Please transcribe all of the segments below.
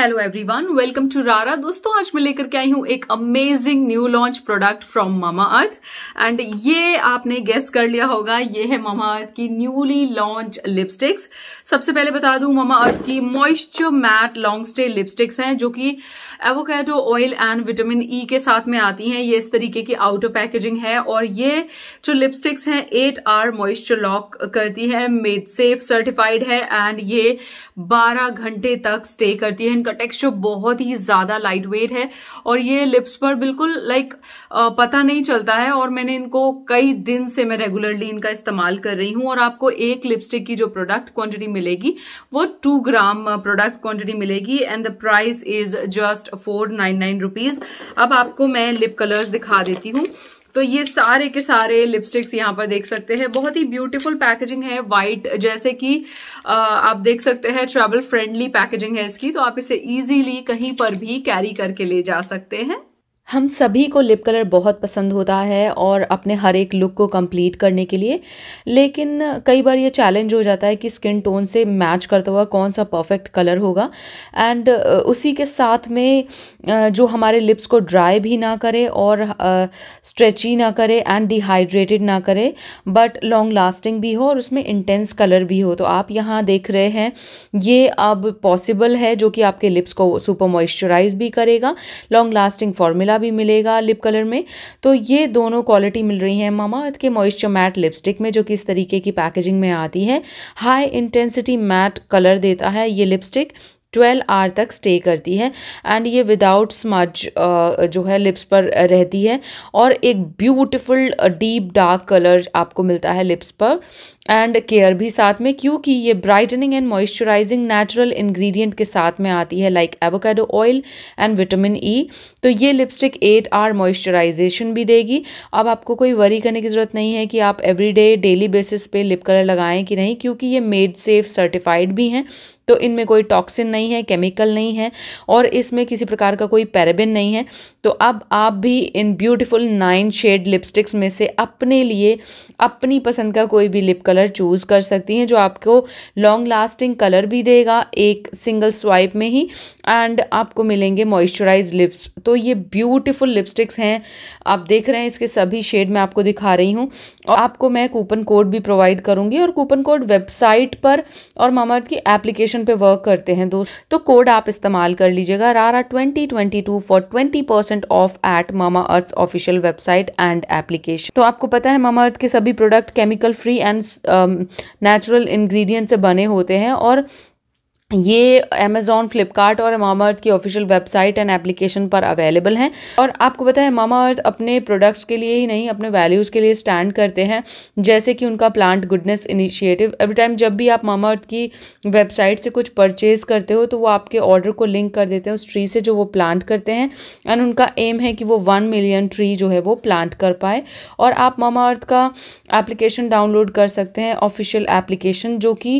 Hello everyone welcome to रारा दोस्तों, आज मैं लेकर के आई हूँ एक amazing new launch product from Mamaearth and ये आपने गेस कर लिया होगा, ये है मामा अर्थ की न्यूली लॉन्च लिपस्टिक्स सबसे पहले बता दूँ मामा अर्थ की moisture matte long stay lipsticks हैं, जो कि avocado oil and vitamin E के साथ में आती हैं। ये इस तरीके की आउटर पैकेजिंग है और ये जो लिपस्टिक्स हैं एट आर मॉइस्चर लॉक करती है मेड सेफ़ सर्टिफाइड है एंड ये बारह घंटे तक स्टे करती है। टेक्सचर बहुत ही ज़्यादा लाइट वेट है और ये लिप्स पर बिल्कुल लाइक पता नहीं चलता है और मैंने इनको कई दिन से मैं रेगुलरली इनका इस्तेमाल कर रही हूँ और आपको एक लिपस्टिक की जो प्रोडक्ट क्वांटिटी मिलेगी, वो टू ग्राम प्रोडक्ट क्वांटिटी मिलेगी and the price is just four nine nine rupees अब आपको मैं लिप कलर्स दिखा देती हूँ। तो ये सारे के सारे लिपस्टिक्स यहाँ पर देख सकते हैं। बहुत ही ब्यूटीफुल पैकेजिंग है वाइट जैसे कि आप देख सकते हैं ट्रेवल फ्रेंडली पैकेजिंग है इसकी तो आप इसे इजीली कहीं पर भी कैरी करके ले जा सकते हैं। हम सभी को लिप कलर बहुत पसंद होता है और अपने हर एक लुक को कंप्लीट करने के लिए। लेकिन कई बार ये चैलेंज हो जाता है कि स्किन टोन से मैच करता हुआ कौन सा परफेक्ट कलर होगा। एंड उसी के साथ में जो हमारे लिप्स को ड्राई भी ना करे और स्ट्रेची ना करे एंड डिहाइड्रेटेड ना करे बट लॉन्ग लास्टिंग भी हो और उसमें इंटेंस कलर भी हो। तो आप यहाँ देख रहे हैं, ये अब पॉसिबल है जो कि आपके लिप्स को सुपर मॉइस्चराइज भी करेगा। लॉन्ग लास्टिंग फॉर्मूला भी मिलेगा लिप कलर में तो ये दोनों क्वालिटी मिल रही हैं। मामा अर्थ के मॉइस्चर मैट लिपस्टिक में, जो कि इस तरीके की पैकेजिंग में आती है हाई इंटेंसिटी मैट कलर देता है ये लिपस्टिक ट्वेल्व आवर तक स्टे करती है। एंड ये विदाउट स्मज जो है लिप्स पर रहती है। और एक ब्यूटिफुल डीप डार्क कलर आपको मिलता है लिप्स पर। एंड केयर भी साथ में, क्योंकि ये brightening and moisturising natural ingredient के साथ में आती है like avocado oil and vitamin E तो ये लिपस्टिक एट आर मॉइस्चराइजेशन भी देगी। अब आपको कोई वरी करने की ज़रूरत नहीं है कि आप एवरीडे डेली बेसिस पे लिप कलर लगाएँ कि नहीं, क्योंकि ये मेड सेफ़ सर्टिफाइड भी हैं। तो इनमें कोई टॉक्सिन नहीं है केमिकल नहीं है, और इसमें किसी प्रकार का कोई पैराबिन नहीं है। तो अब आप भी इन ब्यूटीफुल नाइन शेड लिपस्टिक्स में से अपने लिए, अपनी पसंद का कोई भी लिप कलर चूज़ कर सकती हैं, जो आपको लॉन्ग लास्टिंग कलर भी देगा, एक सिंगल स्वाइप में ही एंड आपको मिलेंगे मॉइस्चराइज लिप्स तो ये ब्यूटीफुल लिपस्टिक्स हैं। आप देख रहे हैं, इसके सभी शेड मैं आपको दिखा रही हूँ। और आपको मैं कूपन कोड भी प्रोवाइड करूँगी, और कूपन कोड वेबसाइट पर और मामर्थ की एप्लीकेशन पर वर्क करते हैं, दोस्त। तो कोड आप इस्तेमाल कर लीजिएगा रारा twenty twenty two for twenty percent off at Mamaearth official website and application तो आपको पता है मामा अर्थ के सभी product chemical free and natural ingredient से बने होते हैं और ये अमेज़ॉन फ्लिपकार्ट और मामा अर्थ की ऑफिशियल वेबसाइट एंड एप्लीकेशन पर अवेलेबल हैं। और आपको पता है मामा अर्थ अपने प्रोडक्ट्स के लिए ही नहीं, अपने वैल्यूज़ के लिए स्टैंड करते हैं, जैसे कि उनका plant goodness initiative every time जब भी आप मामा अर्थ की वेबसाइट से कुछ परचेज़ करते हो तो वो आपके ऑर्डर को लिंक कर देते हैं उस ट्री से जो वो प्लांट करते हैं। एंड उनका एम है कि वो वन मिलियन ट्री जो है वो प्लांट कर पाए। और आप मामा अर्थ का एप्लीकेशन डाउनलोड कर सकते हैं ऑफिशियल एप्लीकेशन जो कि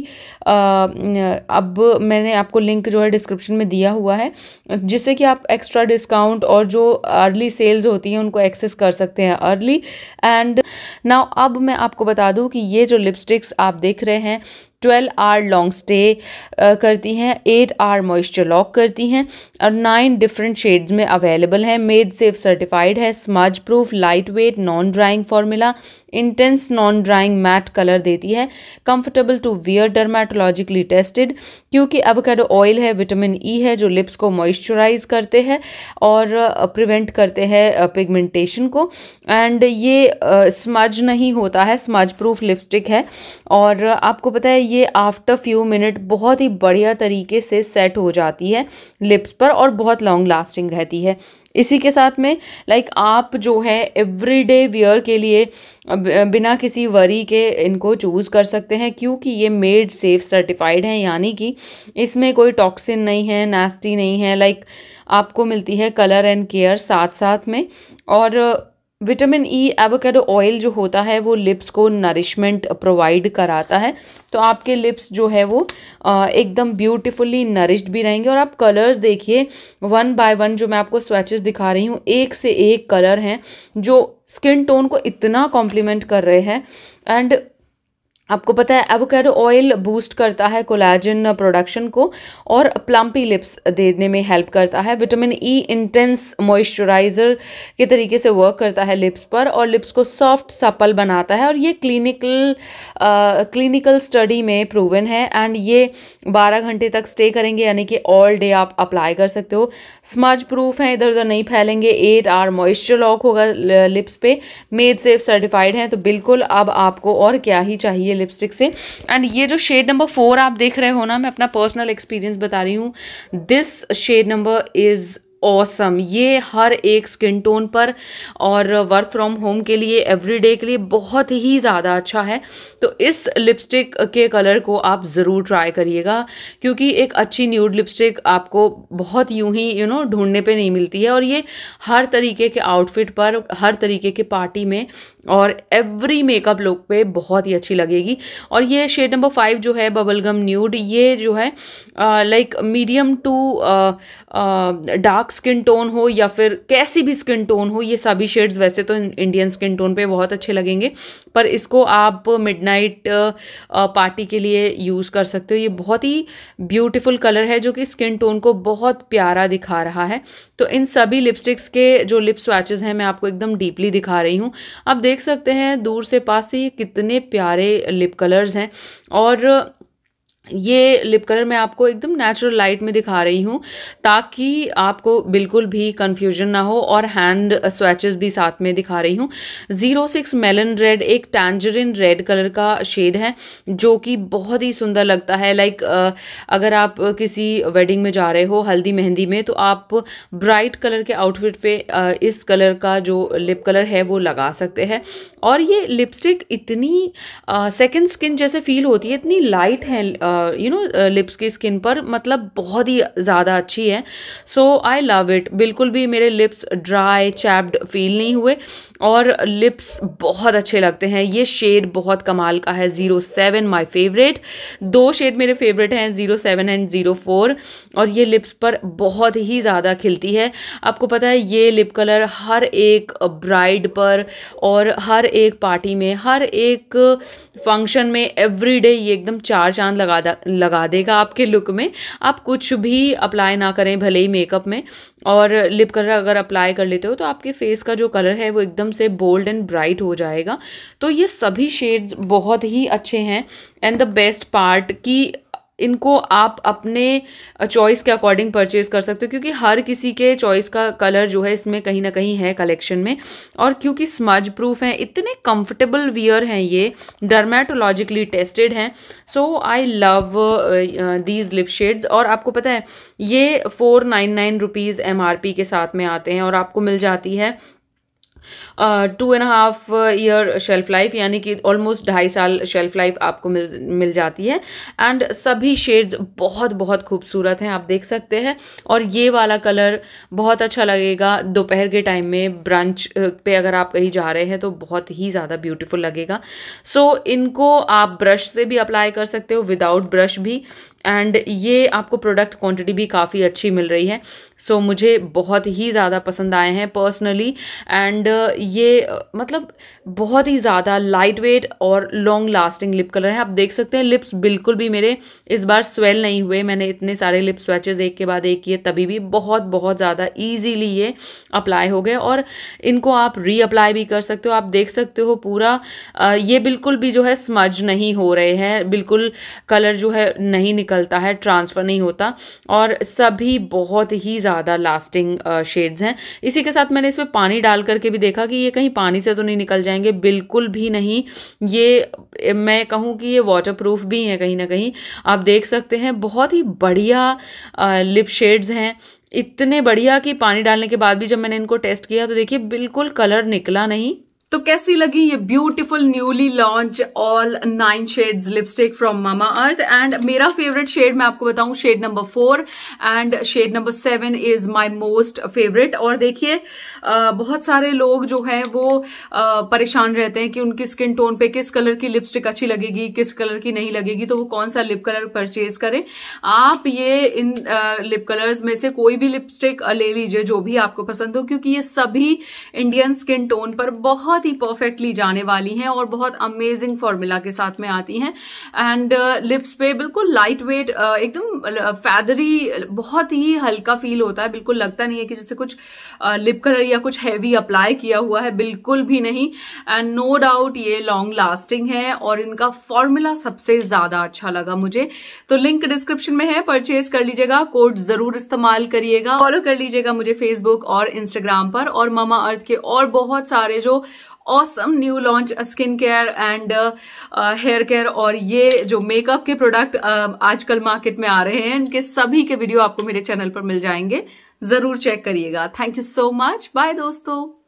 अब मैंने आपको लिंक जो है डिस्क्रिप्शन में दिया हुआ है, जिससे कि आप एक्स्ट्रा डिस्काउंट और जो अर्ली सेल्स होती हैं, उनको एक्सेस कर सकते हैं अर्ली एंड नाउ अब मैं आपको बता दूँ कि ये जो लिपस्टिक्स आप देख रहे हैं ट्वेल्व आर लॉन्ग स्टे करती हैं, एट आर मॉइस्चर लॉक करती हैं, और नाइन डिफरेंट शेड्स में अवेलेबल हैं। मेड सेफ़ सर्टिफाइड है, smudge proof, lightweight, non drying formula, intense non drying matte colour देती है। Comfortable to wear dermatologically tested, क्योंकि एवोकेडो ऑयल है, विटामिन ई e है, जो लिप्स को मॉइस्चराइज करते हैं और प्रिवेंट करते हैं पिगमेंटेशन को। एंड ये स्मज नहीं होता है, स्मज प्रूफ लिपस्टिक है। और आपको पता है ये आफ्टर फ्यू मिनट बहुत ही बढ़िया तरीके से सेट हो जाती है लिप्स पर और बहुत लॉन्ग लास्टिंग रहती है। इसी के साथ में लाइक आप जो है एवरीडे वियर के लिए बिना किसी वरी के इनको चूज़ कर सकते हैं, क्योंकि ये मेड सेफ़ सर्टिफाइड हैं, यानी कि इसमें कोई टॉक्सिन नहीं है नास्टी नहीं है लाइक आपको मिलती है कलर एंड केयर साथ साथ में। और विटामिन ई एवोकेडो ऑयल जो होता है, वो लिप्स को नरिशमेंट प्रोवाइड कराता है। तो आपके लिप्स जो है वो एकदम ब्यूटीफुली नरिश्ड भी रहेंगे। और आप कलर्स देखिए वन बाय वन जो मैं आपको स्वेचेस दिखा रही हूँ, एक से एक कलर हैं, जो स्किन टोन को इतना कॉम्प्लीमेंट कर रहे हैं। एंड आपको पता है एवोकेडो ऑयल बूस्ट करता है कोलाजन प्रोडक्शन को और प्लम्पी लिप्स देने में हेल्प करता है। विटामिन ई इंटेंस मॉइस्चराइज़र के तरीके से वर्क करता है लिप्स पर और लिप्स को सॉफ्ट सपल बनाता है और ये क्लिनिकल क्लिनिकल स्टडी में प्रूवन है एंड ये 12 घंटे तक स्टे करेंगे, यानी कि ऑल डे आप अप्लाई कर सकते हो। स्मज प्रूफ है, इधर उधर नहीं फैलेंगे एट आर मॉइस्चर लॉक होगा लिप्स पे। मेड सेफ़ सर्टिफाइड हैं तो बिल्कुल अब आपको और क्या ही चाहिए लिपस्टिक से. एंड ये जो शेड नंबर फोर आप देख रहे हो ना, मैं अपना पर्सनल एक्सपीरियंस बता रही हूँ. This shade number is awesome ये हर एक स्किन टोन पर और वर्क फ्रॉम होम के लिए एवरीडे के लिए बहुत ही ज़्यादा अच्छा है। तो इस लिपस्टिक के कलर को आप ज़रूर ट्राई करिएगा, क्योंकि एक अच्छी न्यूड लिपस्टिक आपको बहुत यूँ ही यू नो ढूँढने पे नहीं मिलती है। और ये हर तरीके के आउटफिट पर, हर तरीके के पार्टी में और एवरी मेकअप लुक पे बहुत ही अच्छी लगेगी। और ये शेड नंबर फाइव जो है बबलगम न्यूड ये जो है like medium to dark skin tone हो या फिर कैसी भी स्किन टोन हो, ये सभी शेड्स वैसे तो इंडियन स्किन टोन पे बहुत अच्छे लगेंगे। पर इसको आप मिडनाइट पार्टी के लिए यूज़ कर सकते हो। ये बहुत ही ब्यूटीफुल कलर है जो कि स्किन टोन को बहुत प्यारा दिखा रहा है। तो इन सभी लिपस्टिक्स के जो लिप स्वैचेस हैं, मैं आपको एकदम डीपली दिखा रही हूँ। आप देख सकते हैं, दूर से पास से ये कितने प्यारे लिप कलर्स हैं। और ये लिप कलर मैं आपको एकदम नेचुरल लाइट में दिखा रही हूँ, ताकि आपको बिल्कुल भी कंफ्यूजन ना हो और हैंड स्वेचेस भी साथ में दिखा रही हूँ। ज़ीरो सिक्स मेलन रेड एक टैंजरिन रेड कलर का शेड है, जो कि बहुत ही सुंदर लगता है। लाइक अगर आप किसी वेडिंग में जा रहे हो हल्दी मेहंदी में तो आप ब्राइट कलर के आउटफिट पे इस कलर का जो लिप कलर है, वो लगा सकते हैं। और ये लिपस्टिक इतनी सेकेंड स्किन जैसे फील होती है, इतनी लाइट है यू नो लिप्स की स्किन पर मतलब बहुत ही ज़्यादा अच्छी है। सो आई लव इट बिल्कुल भी मेरे लिप्स ड्राई चैप्ड फील नहीं हुए और लिप्स बहुत अच्छे लगते हैं। ये शेड बहुत कमाल का है। ज़ीरो सेवन माई फेवरेट दो शेड मेरे फेवरेट हैं zero seven and zero four और ये लिप्स पर बहुत ही ज़्यादा खिलती है। आपको पता है, ये लिप कलर हर एक ब्राइड पर और हर एक पार्टी में, हर एक फ़ंक्शन में एवरी डे ये एकदम चार चाँद लगा लगा देगा आपके लुक में। आप कुछ भी अप्लाई ना करें भले ही मेकअप में और लिप कलर अगर अप्लाई कर लेते हो तो आपके फेस का जो कलर है वो एकदम से बोल्ड एंड ब्राइट हो जाएगा। तो ये सभी शेड्स बहुत ही अच्छे हैं। एंड द बेस्ट पार्ट की इनको आप अपने चॉइस के अकॉर्डिंग परचेज कर सकते हो, क्योंकि हर किसी के चॉइस का कलर जो है इसमें कहीं ना कहीं है कलेक्शन में। और क्योंकि स्मज प्रूफ हैं, इतने कंफर्टेबल वियर हैं ये डर्मेटोलॉजिकली टेस्टेड हैं so I love these lip shades और आपको पता है, ये four nine nine rupees M के साथ में आते हैं और आपको मिल जाती है two and half year shelf life यानी कि ऑलमोस्ट ढाई साल शेल्फ लाइफ आपको मिल मिल जाती है। एंड सभी शेड्स बहुत बहुत खूबसूरत हैं आप देख सकते हैं। और ये वाला कलर बहुत अच्छा लगेगा दोपहर के टाइम में ब्रंच पे अगर आप कहीं जा रहे हैं तो बहुत ही ज़्यादा ब्यूटीफुल लगेगा। सो so, इनको आप ब्रश से भी अप्लाई कर सकते हो विदाउट ब्रश भी। एंड ये आपको प्रोडक्ट क्वांटिटी भी काफ़ी अच्छी मिल रही है। सो so, मुझे बहुत ही ज़्यादा पसंद आए हैं पर्सनली एंड ये मतलब बहुत ही ज़्यादा लाइट वेट और लॉन्ग लास्टिंग लिप कलर है। आप देख सकते हैं लिप्स बिल्कुल भी मेरे इस बार स्वेल नहीं हुए। मैंने इतने सारे लिप स्वेचेज एक के बाद एक किए तभी भी बहुत बहुत ज़्यादा ईजीली ये अप्लाई हो गए। और इनको आप री अप्लाई भी कर सकते हो। आप देख सकते हो पूरा ये बिल्कुल भी जो है स्मज नहीं हो रहे हैं। बिल्कुल कलर जो है नहीं निकलता है ट्रांसफ़र नहीं होता। और सभी बहुत ही ज़्यादा लास्टिंग शेड्स हैं। इसी के साथ मैंने इसमें पानी डाल करके भी देखा कि ये कहीं पानी से तो नहीं निकल जाएँगे, बिल्कुल भी नहीं। ये मैं कहूँ कि ये वाटर प्रूफ भी हैं कहीं ना कहीं। आप देख सकते हैं, बहुत ही बढ़िया लिप शेड्स हैं। इतने बढ़िया कि पानी डालने के बाद भी जब मैंने इनको टेस्ट किया तो देखिए, बिल्कुल कलर निकला नहीं। तो कैसी लगी ये beautiful newly launch all nine shades lipstick from Mamaearth and मेरा फेवरेट शेड मैं आपको बताऊँ shade number four and shade number seven is my most favourite और देखिए बहुत सारे लोग जो हैं वो आ, परेशान रहते हैं कि उनकी स्किन टोन पे किस कलर की लिपस्टिक अच्छी लगेगी किस कलर की नहीं लगेगी तो वो कौन सा लिप कलर परचेज करें? आप ये इन लिप कलर्स में से कोई भी लिपस्टिक ले लीजिए जो भी आपको पसंद हो क्योंकि ये सभी इंडियन स्किन टोन पर बहुत बहुत ही परफेक्टली जाने वाली हैं और बहुत अमेजिंग फॉर्मूला के साथ में आती हैं। एंड लिप्स uh, पे बिल्कुल लाइट वेट uh, एकदम फैदरी बहुत ही हल्का फील होता है। बिल्कुल लगता नहीं है कि जैसे कुछ लिप uh, कलर या कुछ हैवी अप्लाई किया हुआ है। बिल्कुल भी नहीं। एंड नो डाउट ये लॉन्ग लास्टिंग है और इनका फॉर्मूला सबसे ज़्यादा अच्छा लगा मुझे। तो लिंक डिस्क्रिप्शन में है। परचेज कर लीजिएगा। कोड ज़रूर इस्तेमाल करिएगा। फॉलो कर लीजिएगा मुझे फेसबुक और इंस्टाग्राम पर। और मामा अर्थ के और बहुत सारे जो awesome new launch skin care and hair care और ये जो मेकअप के प्रोडक्ट uh, आजकल मार्केट में आ रहे हैं इनके सभी के वीडियो आपको मेरे चैनल पर मिल जाएँगे। ज़रूर चेक करिएगा। Thank you so much bye दोस्तों।